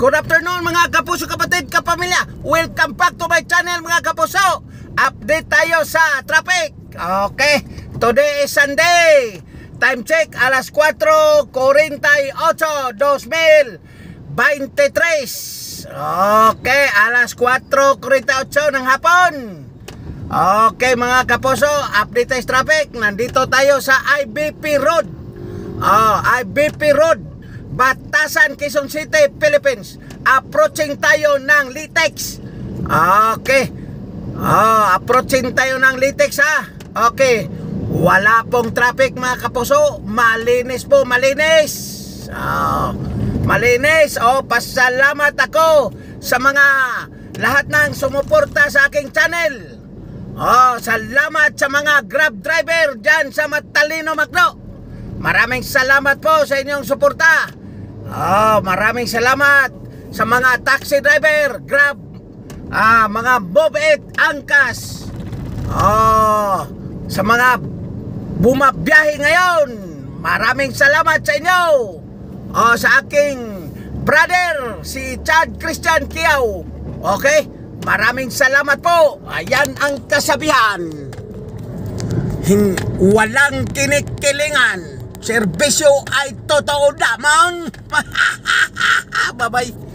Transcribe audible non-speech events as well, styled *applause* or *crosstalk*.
Good afternoon mga kapuso, kapatid, kapamilya. Welcome back to my channel mga kapuso. Update tayo sa traffic. Okay, today is Sunday. Time check, alas 4.48, 2023. Okay, alas 4.48 ng hapon. Okay mga kapuso, update tayo sa traffic. Nandito tayo sa IBP Road. Oh, IBP Road. Batasan, Quezon City, Philippines. Approaching tayo ng Litex. Okay. Oh, approaching tayo ng Litex ha. Okay. Wala pong traffic mga kapuso. Malinis po, malinis. Oh, malinis. Oh, pasalamat ako sa mga lahat ng sumuporta sa aking channel. Oh, salamat sa mga Grab driver dyan sa Matalino Magno. Maraming salamat po sa inyong suporta. Oh, maraming salamat sa mga taxi driver, Grab, ah, mga Bobet, Angkas. Oh, sa mga bumabiyahe ngayon. Maraming salamat sa inyo. Oh, sa aking brother, si Chad Christian Kiyaw. Okay? Maraming salamat po. Ayan ang kasabihan. Hin walang kinikilingan. Serbisyo ay totoo lamang. *laughs* Bye-bye.